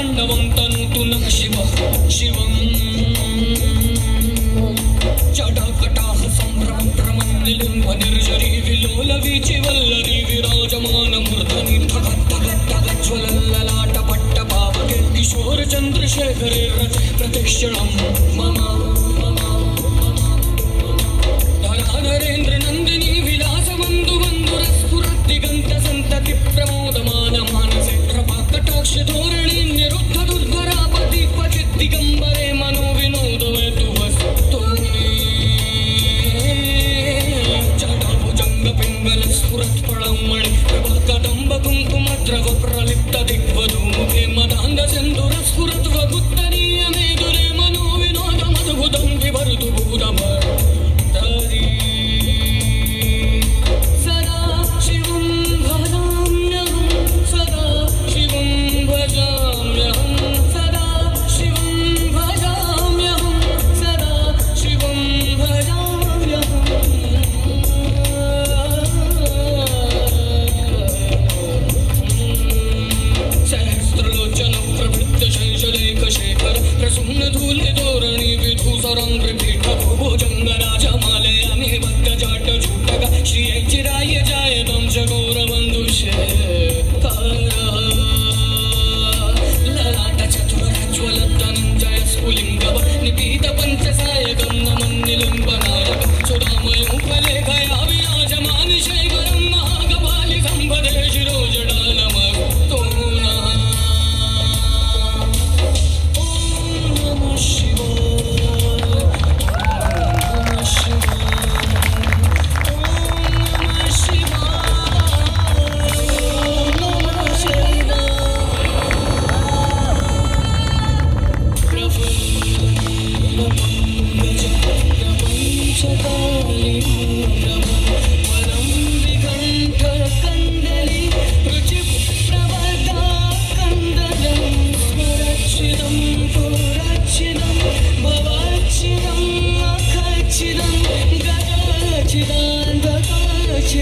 తాండవం తనుతు శివ శివం. జడకటాహ సంభ్రమ ప్రమన్నిలింబ నిర్జరీ విలోల వీచి వల్లరి విరాజమాన మూర్ధని ధగ జ్వలల్లలాట పట్ట పావకే కిశోర చంద్రశేఖరే ప్రతిక్షణం మమ మమ నందిని విలాసమందు స్ఫురద్దిగంత సంతతి ప్రమోదమాన మానసే ప్రభాకటాక్ష ధోరణి तरंगपीठ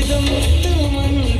சிதம் தமன்